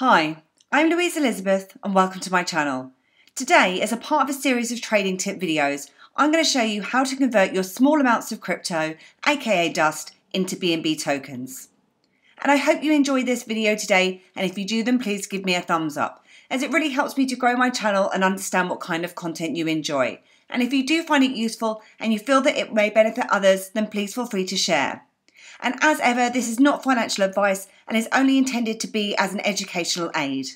Hi, I'm Louise Elizabeth and welcome to my channel. Today, as a part of a series of trading tip videos, I'm going to show you how to convert your small amounts of crypto, aka dust, into BNB tokens. And I hope you enjoy this video today and if you do then please give me a thumbs up as it really helps me to grow my channel and understand what kind of content you enjoy. And if you do find it useful and you feel that it may benefit others then please feel free to share. And as ever, this is not financial advice and is only intended to be as an educational aid.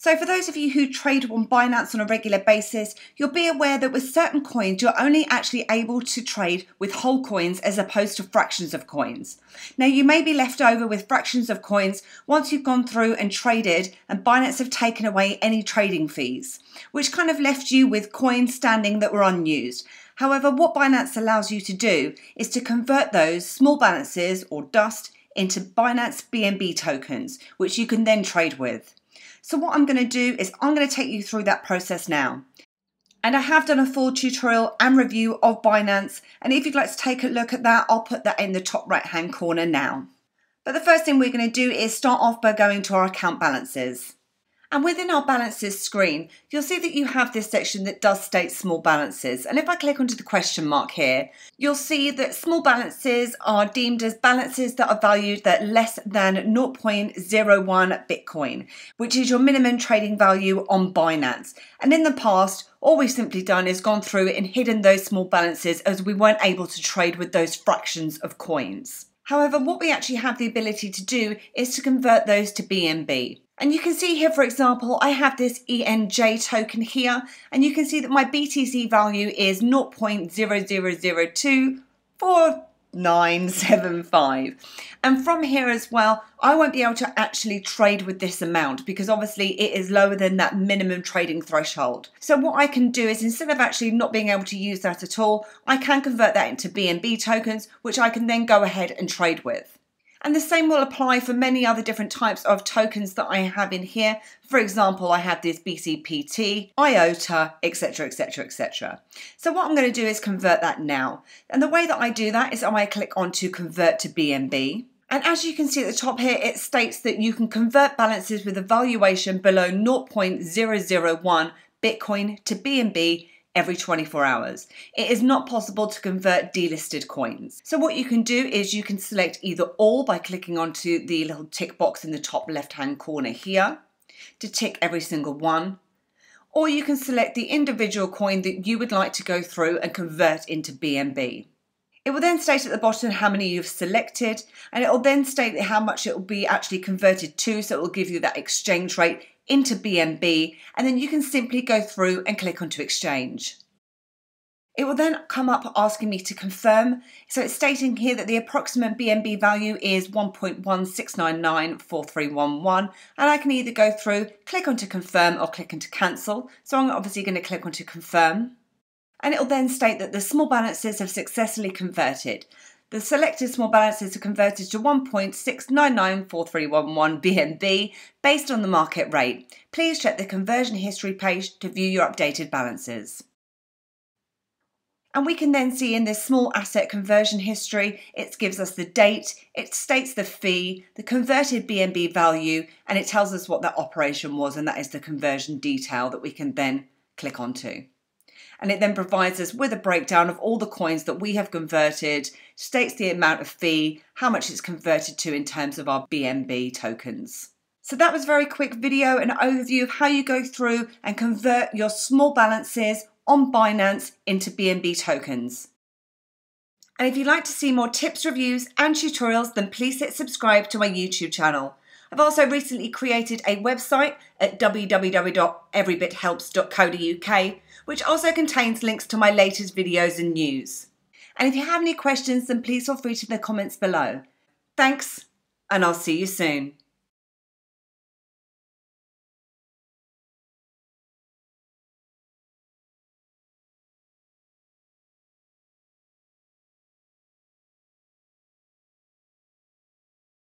So, for those of you who trade on Binance on a regular basis, you'll be aware that with certain coins, you're only actually able to trade with whole coins as opposed to fractions of coins. Now, you may be left over with fractions of coins once you've gone through and traded, and Binance have taken away any trading fees, which kind of left you with coins standing that were unused. However, what Binance allows you to do is to convert those small balances or dust into Binance BNB tokens, which you can then trade with. So what I'm going to do is I'm going to take you through that process now. And I have done a full tutorial and review of Binance. And if you'd like to take a look at that, I'll put that in the top right hand corner now. But the first thing we're going to do is start off by going to our account balances. And within our balances screen, you'll see that you have this section that does state small balances. And if I click onto the question mark here, you'll see that small balances are deemed as balances that are valued at less than 0.01 Bitcoin, which is your minimum trading value on Binance. And in the past, all we've simply done is gone through and hidden those small balances as we weren't able to trade with those fractions of coins. However, what we actually have the ability to do is to convert those to BNB. And you can see here, for example, I have this ENJ token here, and you can see that my BTC value is 0.00024975. And from here as well, I won't be able to actually trade with this amount because obviously it is lower than that minimum trading threshold. So what I can do is instead of actually not being able to use that at all, I can convert that into BNB tokens, which I can then go ahead and trade with. And the same will apply for many other different types of tokens that I have in here. For example, I have this BCPT, IOTA, etc, etc, etc. So what I'm going to do is convert that now. And the way that I do that is I click on to convert to BNB. And as you can see at the top here, it states that you can convert balances with a valuation below 0.001 Bitcoin to BNB every 24 hours. It is not possible to convert delisted coins. So what you can do is you can select either all by clicking onto the little tick box in the top left hand corner here to tick every single one. Or you can select the individual coin that you would like to go through and convert into BNB. It will then state at the bottom how many you've selected and it will then state how much it will be actually converted to so it will give you that exchange rate into BNB, and then you can simply go through and click onto exchange. It will then come up asking me to confirm. So it's stating here that the approximate BNB value is 1.16994311 and I can either go through, click onto confirm or click onto cancel. So I'm obviously going to click onto confirm. And it will then state that the small balances have successfully converted. The selected small balances are converted to 1.6994311 BNB based on the market rate. Please check the conversion history page to view your updated balances. And we can then see in this small asset conversion history, it gives us the date, it states the fee, the converted BNB value, and it tells us what that operation was, and that is the conversion detail that we can then click onto and it then provides us with a breakdown of all the coins that we have converted, states the amount of fee, how much it's converted to in terms of our BNB tokens. So that was a very quick video, an overview of how you go through and convert your small balances on Binance into BNB tokens. And if you'd like to see more tips, reviews and tutorials, then please hit subscribe to my YouTube channel. I've also recently created a website at www.everybithelps.co.uk which also contains links to my latest videos and news. And if you have any questions, then please feel free to the comments below. Thanks, and I'll see you soon.